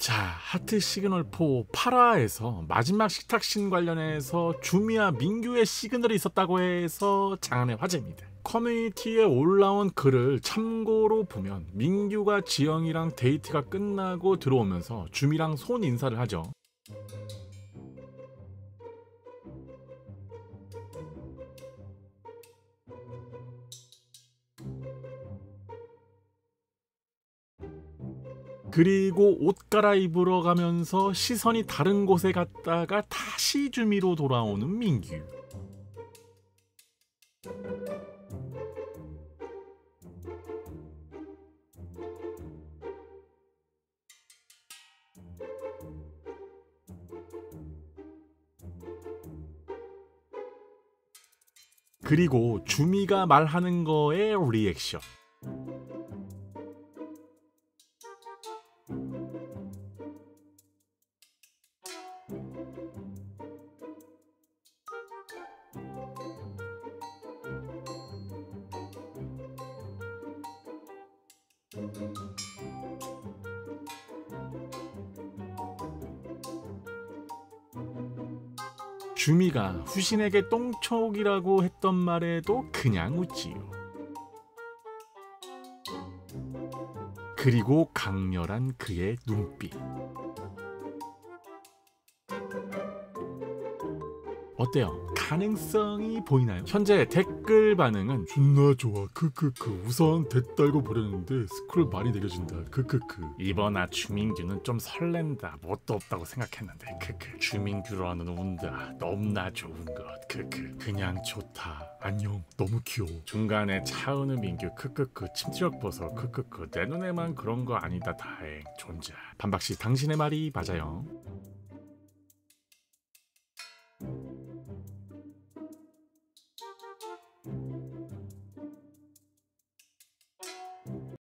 자, 하트 시그널 4 8화에서 마지막 식탁신 관련해서 주미와 민규의 시그널이 있었다고 해서 장안의 화제입니다. 커뮤니티에 올라온 글을 참고로 보면 민규가 지영이랑 데이트가 끝나고 들어오면서 주미랑 손 인사를 하죠. 그리고 옷 갈아입으러 가면서 시선이 다른 곳에 갔다가 다시 주미로 돌아오는 민규. 그리고 주미가 말하는 거에 리액션. 주미가 후신에게 똥촉이라고 했던 말에도 그냥 웃지요. 그리고 강렬한 그의 눈빛. 어때요? 가능성이 보이나요? 현재 댓글 반응은 존나 좋아. 크크크. 우선 댓달고 보려는데 스크롤 많이 내려진다. 크크크. 이번 아 주민규는 좀 설렌다. 뭣도 없다고 생각했는데. 크크. 주민규로는 운다. 너무나 좋은 것. 크크. 그냥 좋다. 안녕. 너무 귀여워. 중간에 차은우 민규. 크크크. 침투력 보소 크크크. 내 눈에만 그런 거 아니다. 다행. 존재. 반박씨 당신의 말이 맞아요